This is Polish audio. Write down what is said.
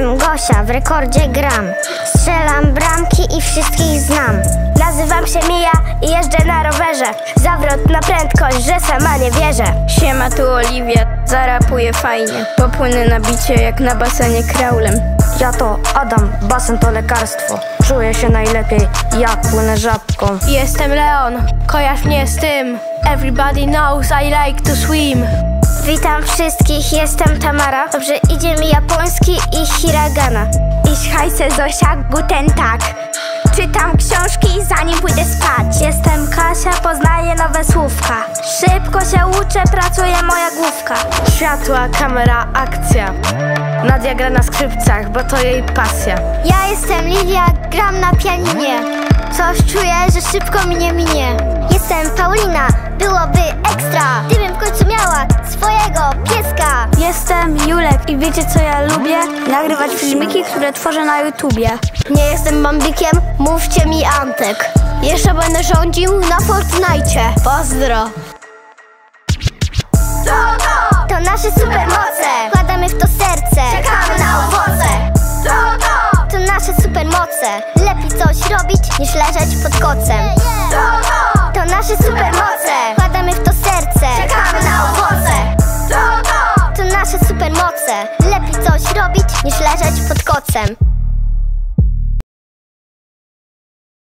Kasia, w rekordzie gram. Strzelam bramki i wszystkich znam. Nazywam się Mija i jeżdżę na rowerze. Zawrot na prędkość, że sama nie wierzę. Siema, tu Oliwia, zarapuję fajnie. Popłynę na bicie jak na basenie kraulem. Ja to Adam, basen to lekarstwo. Czuję się najlepiej, jak płynę żabką. Jestem Leon, kojarz mnie z tym. Everybody knows I like to swim Witam wszystkich, jestem Tamara. Dobrze idzie mi japoński i hiragana. Ich heiße Zosia, guten Tag. Czytam książki zanim pójdę spać. Jestem Kasia, poznaję nowe słówka. Szybko się uczę, pracuje moja główka. Światła, kamera, akcja. Nadia gra na skrzypcach, bo to jej pasja. Ja jestem Lilia, gram na pianinie. Coś czuję, że szybko minie minie. Jestem Julek i wiecie co ja lubię? Nagrywać filmiki, które tworzę na YouTubie Nie jestem Bambikiem, mówcie mi Antek Jeszcze będę rządził na Fortnite Pozdro To nasze supermoce, wkładamy w to serce. Czekamy na owoce. To nasze supermoce, lepiej coś robić niż leżeć pod kocem. To nasze supermoce, lepiej coś robić niż leżeć pod kocem.